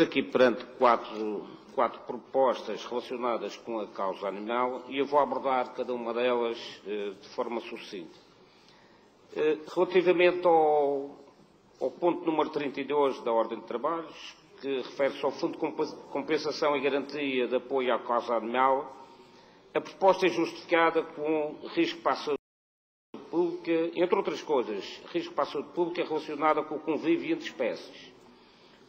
aqui perante quatro, quatro propostas relacionadas com a causa animal e eu vou abordar cada uma delas eh, de forma sucinta. Eh, relativamente ao, ao ponto número 32 da Ordem de Trabalhos, que refere-se ao Fundo de Compensação e Garantia de Apoio à Causa Animal, a proposta é justificada com risco para a saúde pública, entre outras coisas, risco para a saúde pública relacionada com o convívio entre espécies,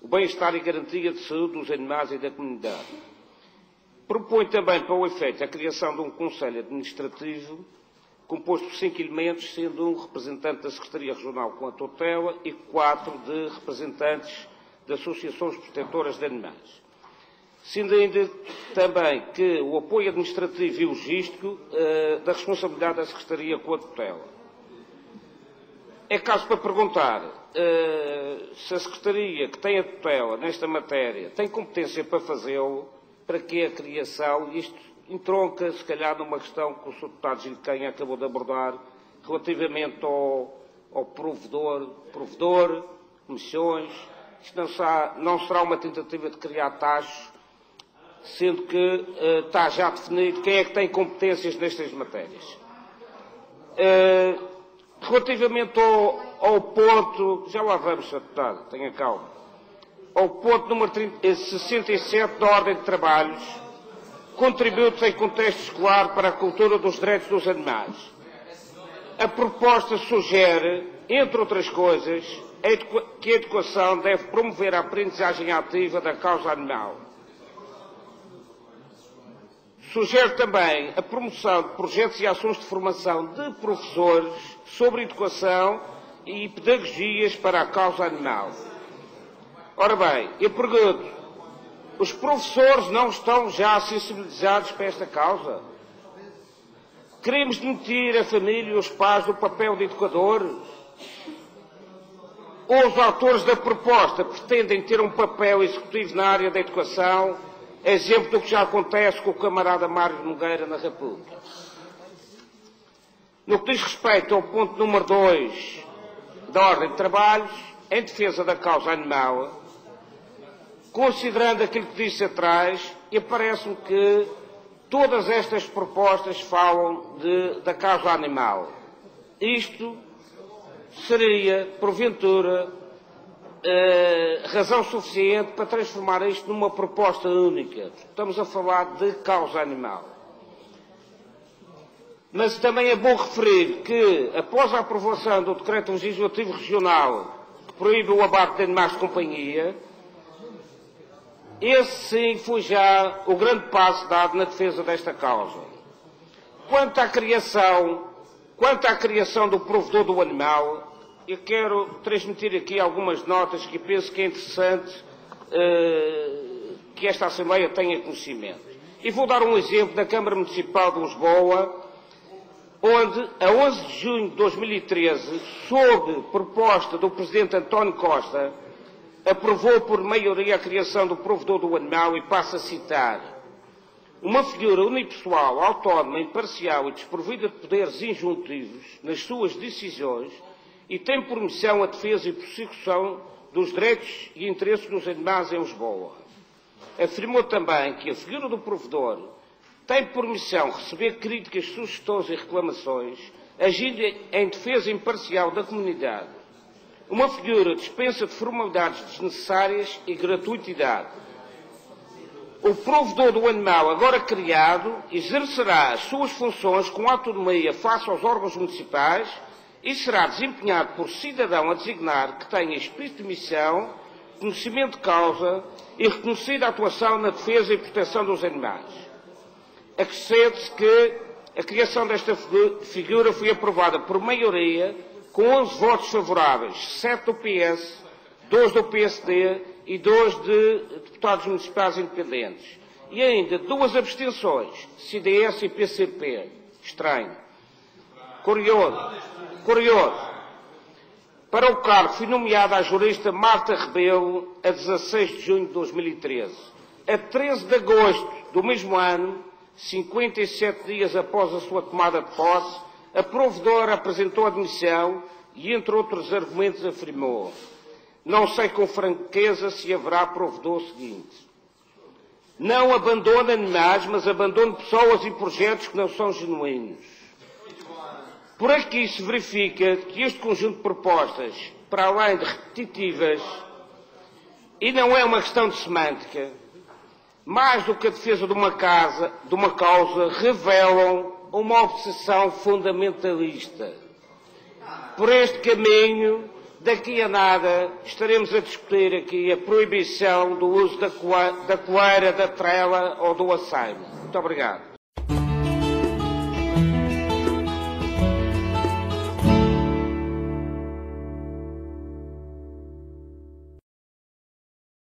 o bem-estar e garantia de saúde dos animais e da comunidade. Propõe também para o efeito a criação de um Conselho Administrativo composto por cinco elementos, sendo um representante da Secretaria Regional com a tutela e quatro de representantes de associações protetoras de animais. Sendo ainda também que o apoio administrativo e logístico uh, da responsabilidade da Secretaria com a tutela. É caso para perguntar uh, se a Secretaria, que tem a tutela nesta matéria, tem competência para fazê-lo, para que a criação, isto entronca, se calhar, numa questão que o Sr. Deputado Gil Canha acabou de abordar, relativamente ao, ao provedor, provedor, comissões, isto não será, não será uma tentativa de criar taxas, sendo que uh, está já definido quem é que tem competências nestas matérias. Uh, relativamente ao, ao, ponto, já lá vamos. Deputado, tenha calma, ao ponto número 30, 67 eh, da Ordem de Trabalhos, contributos em contexto escolar para a cultura dos direitos dos animais. A proposta sugere, entre outras coisas, que a educação deve promover a aprendizagem ativa da causa animal. Sugere também a promoção de projetos e ações de formação de professores sobre educação e pedagogias para a causa animal. Ora bem, eu pergunto, os professores não estão já sensibilizados para esta causa? Queremos demitir a família e os pais do papel de educadores? Os autores da proposta pretendem ter um papel executivo na área da educação, exemplo do que já acontece com o camarada Mário Nogueira na República. No que diz respeito ao ponto número 2 da Ordem de Trabalhos, em defesa da causa animal, considerando aquilo que disse atrás, e parece-me que todas estas propostas falam de, da causa animal. Isto seria, porventura, eh, razão suficiente para transformar isto numa proposta única. Estamos a falar de causa animal. Mas também é bom referir que, após a aprovação do Decreto Legislativo Regional que proíbe o abate de animais de companhia, esse sim foi já o grande passo dado na defesa desta causa. Quanto à criação Quanto à criação do provedor do animal, eu quero transmitir aqui algumas notas que penso que é interessante uh, que esta Assembleia tenha conhecimento. E vou dar um exemplo da Câmara Municipal de Lisboa, onde, a 11 de junho de 2013, sob proposta do Presidente António Costa, aprovou por maioria a criação do provedor do animal e passa a citar uma figura unipessoal, autónoma, imparcial e desprovida de poderes injuntivos nas suas decisões e tem por missão a defesa e persecução dos direitos e interesses dos animais em Lisboa. Afirmou também que a figura do provedor tem por missão receber críticas, sugestões e reclamações, agindo em defesa imparcial da comunidade. Uma figura dispensa de formalidades desnecessárias e gratuitidade o provedor do animal agora criado exercerá as suas funções com autonomia face aos órgãos municipais e será desempenhado por cidadão a designar que tenha espírito de missão, conhecimento de causa e reconhecida atuação na defesa e proteção dos animais. Acrescente-se que a criação desta figura foi aprovada por maioria, com 11 votos favoráveis, 7 do PS, 2 do PSD e dois de deputados municipais independentes. E ainda duas abstenções, CDS e PCP. Estranho. Curioso. Curioso. Para o cargo foi nomeada a jurista Marta Rebelo a 16 de junho de 2013. A 13 de agosto do mesmo ano, 57 dias após a sua tomada de posse, a provedora apresentou admissão e, entre outros argumentos, afirmou não sei com franqueza se haverá provedor seguinte. Não abandono animais, mas abandono pessoas e projetos que não são genuínos. Por aqui se verifica que este conjunto de propostas, para além de repetitivas, e não é uma questão de semântica, mais do que a defesa de uma, casa, de uma causa, revelam uma obsessão fundamentalista. Por este caminho, daqui a nada, estaremos a discutir aqui a proibição do uso da coleira, da trela ou do assaio. Muito obrigado.